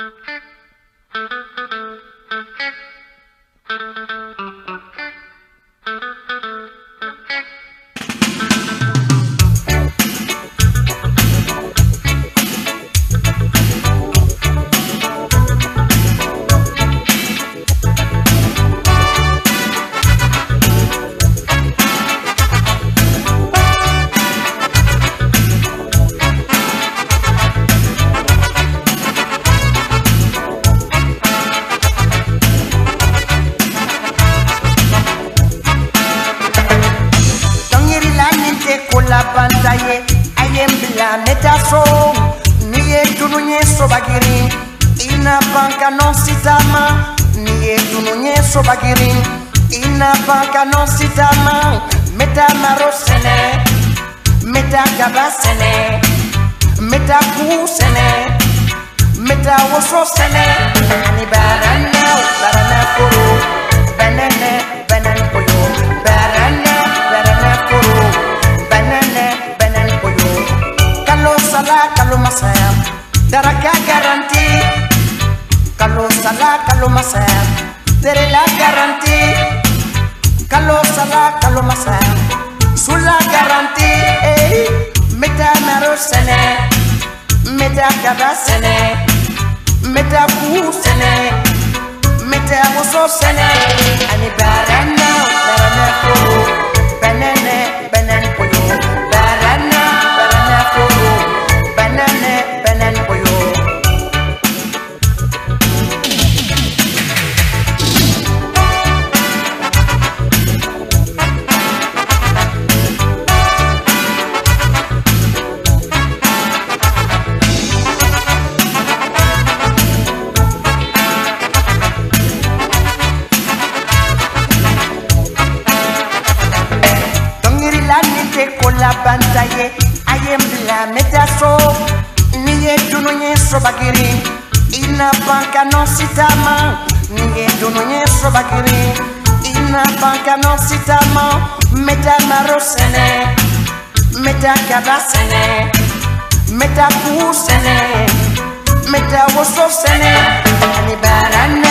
Thank you. planetazo ni yetu nunyeso bagiri inabanka nositama ni yetu nunyeso bagiri inabanka nositama metamarosene metakabasene metakusene metawososene ani barana barana sala kalu masayam daraka guarantee. kalu sala kalu masayam derela garanti kalu sala kalu masayam sulla garanti eh? Meta maro sene. Meta gaba sene. Meta ku sene. Meta muso sene. daso niyetunoyeso bakiri. Inapanka nositama niyetunoyeso bakiri. Inapanka nositama metamarosene metakabasene metakusene metaososene anibarane